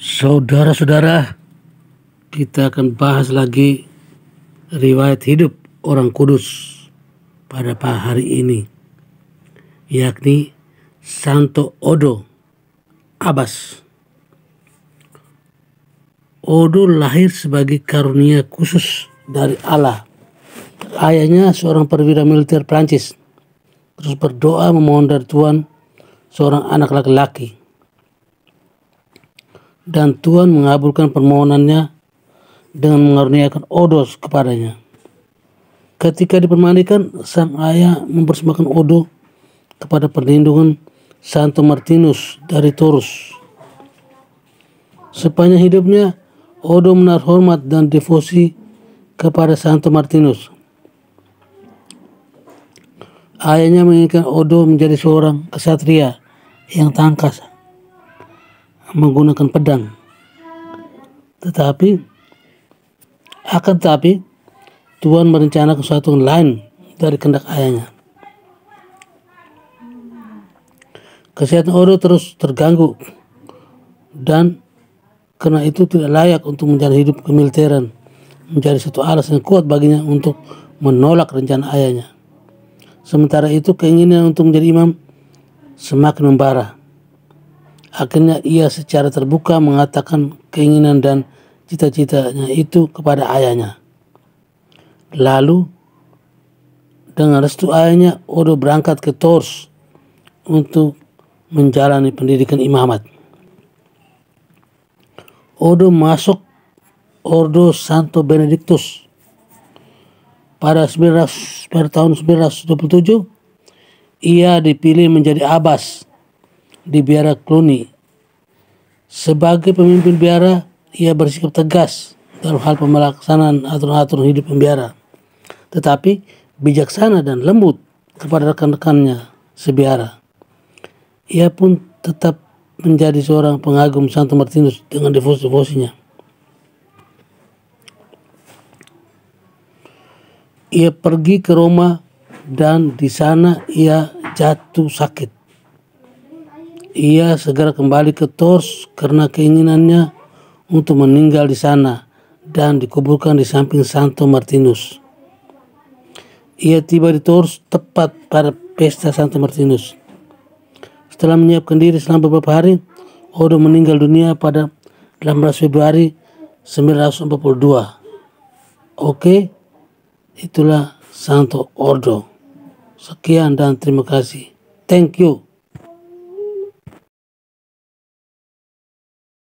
Saudara-saudara, kita akan bahas lagi riwayat hidup orang kudus pada hari ini, yakni Santo Odo Abbas. Odo lahir sebagai karunia khusus dari Allah. Ayahnya seorang perwira militer Prancis. Terus berdoa memohon dari Tuhan seorang anak laki-laki dan Tuhan mengabulkan permohonannya dengan mengaruniakan odos kepadanya. Ketika dipermandikan, sang ayah mempersembahkan odo kepada perlindungan Santo Martinus dari Taurus. Sepanjang hidupnya, Odo menaruh hormat dan devosi kepada Santo Martinus. Ayahnya menginginkan Odo menjadi seorang kesatria yang tangkas menggunakan pedang. Tetapi akan tetapi Tuhan merencanakan sesuatu lain dari kehendak ayahnya. Kesehatan Odo terus terganggu dan karena itu tidak layak untuk menjalani hidup kemiliteran menjadi satu alasan yang kuat baginya untuk menolak rencana ayahnya. Sementara itu keinginan untuk menjadi imam semakin membara. Akhirnya ia secara terbuka mengatakan keinginan dan cita-citanya itu kepada ayahnya. Lalu dengan restu ayahnya Odo berangkat ke Tours untuk menjalani pendidikan imamat. Odo masuk Ordo Santo Benedictus pada 19, pada tahun 1927 ia dipilih menjadi abbas di biara Cluny. Sebagai pemimpin biara, ia bersikap tegas dalam hal pemelaksanaan aturan-aturan hidup pembiara. Tetapi bijaksana dan lembut kepada rekan-rekannya sebiara. Ia pun tetap menjadi seorang pengagum Santo Martinus dengan devosi-devosinya. Ia pergi ke Roma dan di sana ia jatuh sakit. Ia segera kembali ke Tours karena keinginannya untuk meninggal di sana dan dikuburkan di samping Santo Martinus. Ia tiba di Tours tepat pada pesta Santo Martinus. Setelah menyiapkan diri selama beberapa hari, Odo meninggal dunia pada 18 Februari 1942. Oke, itulah Santo Ordo. Sekian dan terima kasih. Thank you.